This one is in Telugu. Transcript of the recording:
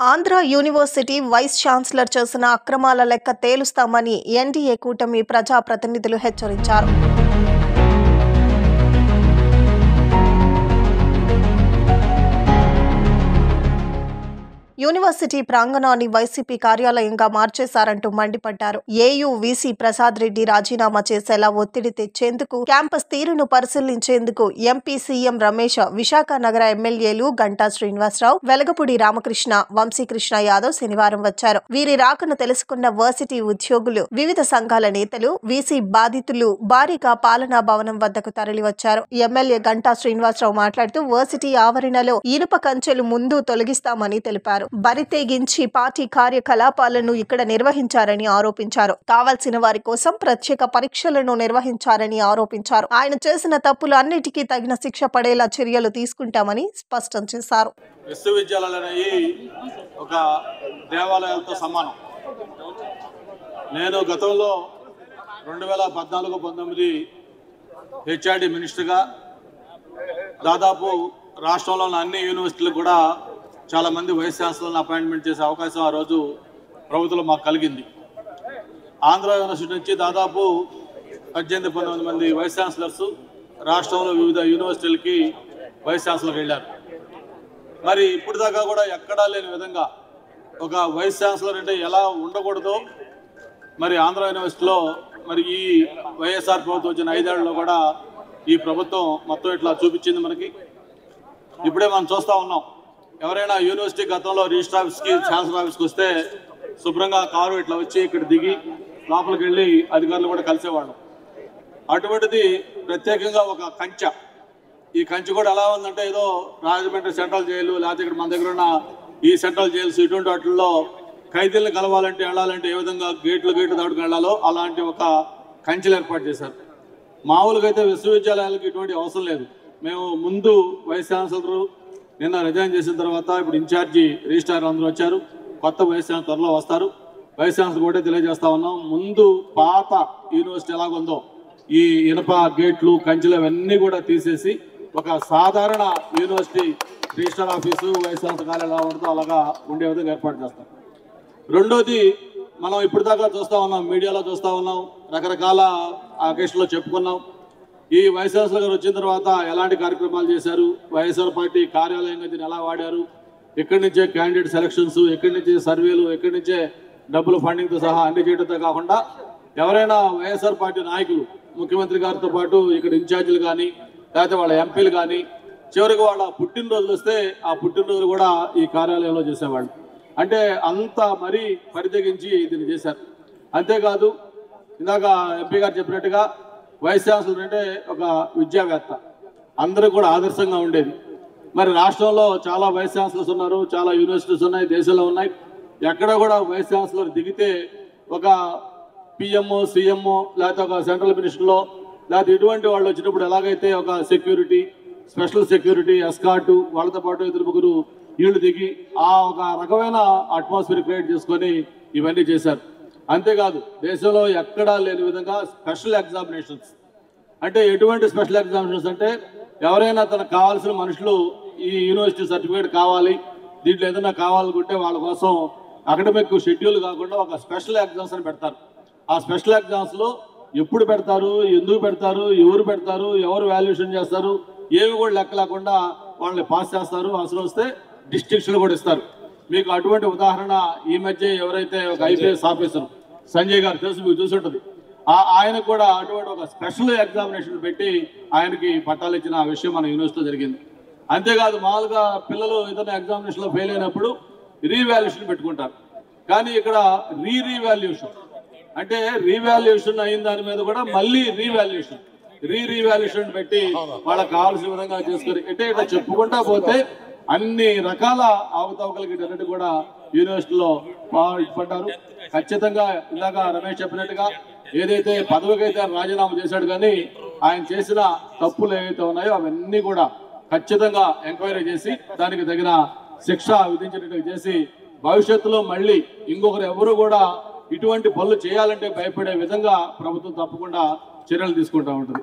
ఆంధ్ర యూనివర్సిటీ వైస్ ఛాన్సలర్ చేసిన అక్రమాల లెక్క తేలుస్తామని ఎన్డీఏ కూటమి ప్రజా ప్రతినిధులు హెచ్చరించారు. యూనివర్సిటీ ప్రాంగణాన్ని వైసీపీ కార్యాలయంగా మార్చేశారంటూ మండిపడ్డారు. ఏయూ వీసీ ప్రసాద్ రెడ్డి రాజీనామా చేసేలా ఒత్తిడి తెచ్చేందుకు క్యాంపస్ తీరును పరిశీలించేందుకు ఎంపీ సీఎం రమేష్ విశాఖ నగర ఎమ్మెల్యేలు గంటా శ్రీనివాసరావు వెలగపూడి రామకృష్ణ వంశీకృష్ణ యాదవ్ శనివారం వచ్చారు. వీరి రాకను తెలుసుకున్న వర్సిటీ ఉద్యోగులు వివిధ సంఘాల నేతలు వీసీ బాధితులు భారీగా పాలనా భవనం వద్దకు తరలివచ్చారు. ఎమ్మెల్యే గంటా శ్రీనివాసరావు మాట్లాడుతూ వర్సిటీ ఆవరణలో ఇనుప కంచెలు ముందు తొలగిస్తామని తెలిపారు. బరితెగించి పార్టీ కార్యకలాపాలను ఇక్కడ నిర్వహించారని ఆరోపించారు. కావాల్సిన వారి కోసం ప్రత్యేక పరీక్షలను నిర్వహించారని ఆరోపించారు. ఆయన చేసిన తప్పులు అన్నిటికీ తగిన శిక్ష పడేలా చర్యలు తీసుకుంటామని స్పష్టం చేశారు. ఒక దేవాలయాలతో సమానం. నేను గతంలో రెండు వేల పద్నాలుగు పంతొమ్మిది హెచ్ఆర్డి మినిస్టర్గా దాదాపు రాష్ట్రంలోని అన్ని యూనివర్సిటీలు కూడా చాలా మంది వైస్ ఛాన్సలర్ని అపాయింట్మెంట్ చేసే అవకాశం ఆ రోజు ప్రభుత్వం మాకు కలిగింది. ఆంధ్ర యూనివర్సిటీ నుంచి దాదాపు పద్దెనిమిది పంతొమ్మిది మంది వైస్ ఛాన్సలర్స్ రాష్ట్రంలో వివిధ యూనివర్సిటీలకి వైస్ ఛాన్సలర్ వెళ్ళారు. మరి ఇప్పుడు దాకా కూడా ఎక్కడా లేని విధంగా ఒక వైస్ ఛాన్సలర్ అంటే ఎలా ఉండకూడదో మరి ఆంధ్ర యూనివర్సిటీలో మరి ఈ వైఎస్ఆర్ ప్రభుత్వం వచ్చిన ఐదేళ్ళలో కూడా ఈ ప్రభుత్వం మొత్తం ఇట్లా చూపించింది మనకి. ఇప్పుడే మనం చూస్తూ ఉన్నాం. ఎవరైనా యూనివర్సిటీ గతంలో రిజిస్టర్ ఆఫీస్కి ఛాన్సలర్ ఆఫీస్కి వస్తే శుభ్రంగా కారు ఇట్లా వచ్చి ఇక్కడ దిగి లోపలికి వెళ్ళి అధికారులు కూడా కలిసేవాళ్ళం. అటువంటిది ప్రత్యేకంగా ఒక కంచె. ఈ కంచి కూడా ఎలా ఉందంటే ఏదో రాజమండ్రి సెంట్రల్ జైలు లేకపోతే ఇక్కడ మన దగ్గర ఉన్న ఈ సెంట్రల్ జైల్స్ ఇటువంటి వాటిల్లో ఖైదీలను కలవాలంటే వెళ్ళాలంటే ఏ విధంగా గేట్లు గేట్లు దాటుకు వెళ్ళాలో అలాంటి ఒక కంచెలు ఏర్పాటు చేశారు. మామూలుగా అయితే విశ్వవిద్యాలయాలకు ఇటువంటి అవసరం లేదు. మేము ముందు వైస్ ఛాన్సలరు నిన్న రిజైన్ చేసిన తర్వాత ఇప్పుడు ఇన్ఛార్జి రిజిస్ట్రార్ అందరూ వచ్చారు. కొత్త వైస్ ఛాన్సలర్ త్వరలో వస్తారు. వైస్ ఛాన్సలర్ కూడా తెలియజేస్తా ఉన్నాం. ముందు పాత యూనివర్సిటీ ఎలాగుందో ఈ ఇనప గేట్లు కంచెలు అవన్నీ కూడా తీసేసి ఒక సాధారణ university register office vice chancellor కార్యాలయం ఎలా ఉంటుందో అలాగా ఉండే విధంగా ఏర్పాటు చేస్తాం. రెండోది మనం ఇప్పుడు దాకా చూస్తా ఉన్నాం మీడియాలో చూస్తూ ఉన్నాం రకరకాల కేసులో చెప్పుకున్నాం. ఈ వైస్ గారు వచ్చిన తర్వాత ఎలాంటి కార్యక్రమాలు చేశారు? వైఎస్ఆర్ పార్టీ కార్యాలయంగా దీన్ని ఎలా వాడారు? ఎక్కడి నుంచే క్యాండిడేట్ సెలక్షన్స్ ఎక్కడి నుంచే సర్వేలు ఎక్కడి నుంచే డబ్బులు ఫండింగ్తో సహా అన్ని చేయడంతో కాకుండా ఎవరైనా వైఎస్ఆర్ పార్టీ నాయకులు ముఖ్యమంత్రి గారితో పాటు ఇక్కడ ఇన్ఛార్జీలు కానీ లేకపోతే వాళ్ళ ఎంపీలు కానీ చివరికి వాళ్ళ పుట్టినరోజులు వస్తే ఆ పుట్టినరోజులు కూడా ఈ కార్యాలయంలో చేసేవాళ్ళు. అంటే అంత మరీ పరితగించి దీన్ని చేశారు. అంతేకాదు ఇందాక ఎంపీ గారు చెప్పినట్టుగా వైస్ ఛాన్సలర్ అంటే ఒక విద్యావేత్త. అందరూ కూడా ఆదర్శంగా ఉండేది. మరి రాష్ట్రంలో చాలా వైస్ ఛాన్సలర్స్ ఉన్నారు చాలా యూనివర్సిటీస్ ఉన్నాయి దేశంలో ఉన్నాయి. ఎక్కడ కూడా వైస్ ఛాన్సలర్ దిగితే ఒక పిఎంఓ సీఎంఓ లేకపోతే ఒక సెంట్రల్ మినిస్టర్లో లేకపోతే ఇటువంటి వాళ్ళు వచ్చినప్పుడు ఎలాగైతే ఒక సెక్యూరిటీ స్పెషల్ సెక్యూరిటీ ఎస్కాటు వాళ్ళతో పాటు ఇద్దరు ముగ్గురు నీళ్ళు దిగి ఆ ఒక రకమైన అట్మాస్ఫియర్ క్రియేట్ చేసుకొని ఇవన్నీ చేశారు. అంతేకాదు దేశంలో ఎక్కడా లేని విధంగా స్పెషల్ ఎగ్జామినేషన్స్. అంటే ఎటువంటి స్పెషల్ ఎగ్జామినేషన్స్ అంటే ఎవరైనా తనకు కావాల్సిన మనుషులు ఈ యూనివర్సిటీ సర్టిఫికేట్ కావాలి దీంట్లో ఏదైనా కావాలనుకుంటే వాళ్ళ కోసం అకాడమిక్ షెడ్యూల్ కాకుండా ఒక స్పెషల్ ఎగ్జామ్స్ అని పెడతారు. ఆ స్పెషల్ ఎగ్జామ్స్లో ఎప్పుడు పెడతారు ఎందుకు పెడతారు ఎవరు పెడతారు ఎవరు వాల్యుయేషన్ చేస్తారు ఏవి కూడా లెక్క లేకుండా వాళ్ళని పాస్ చేస్తారు. అవసరం వస్తే డిస్టింక్షన్లు కూడా ఇస్తారు. మీకు అటువంటి ఉదాహరణ ఈ మధ్య ఎవరైతే ఒక ఐపీఎస్ ఆఫీసర్ సంజయ్ గారు తెలుసు మీకు చూసి ఉంటుంది. ఆ- ఆయనకు కూడా అటువంటి ఒక స్పెషల్ ఎగ్జామినేషన్ పెట్టి ఆయనకి పట్టాలు ఇచ్చిన విషయం మన యూనివర్సిటీలో జరిగింది. అంతేకాదు మామూలుగా పిల్లలు ఏదైనా ఎగ్జామినేషన్లో ఫెయిల్ అయినప్పుడు రీవాల్యుయేషన్ పెట్టుకుంటారు. కానీ ఇక్కడ రీ రీవాల్యుయేషన్ అంటే రీవాల్యుయేషన్ అయిన దాని మీద కూడా మళ్ళీ రీవాల్యుయేషన్ రీ రీవాల్యుయేషన్ పెట్టి వాళ్ళకి కావాల్సిన విధంగా చేసుకొని అంటే ఇట్లా చెప్పుకుంటా పోతే అన్ని రకాల అవకతవకలకి కూడా యూనివర్సిటీలో పడ్డారు. ఖచ్చితంగా ఇందాక రమేష్ చెప్పినట్టుగా ఏదైతే పదవికైతే రాజీనామా చేశాడు కానీ ఆయన చేసిన తప్పులు ఏవైతే ఉన్నాయో అవన్నీ కూడా ఖచ్చితంగా ఎంక్వైరీ చేసి దానికి తగిన శిక్ష విధించినట్టు చేసి భవిష్యత్తులో మళ్ళీ ఇంకొకరు ఎవరు కూడా ఇటువంటి పనులు చేయాలంటే భయపడే విధంగా ప్రభుత్వం తప్పకుండా చర్యలు తీసుకుంటా ఉంటుంది.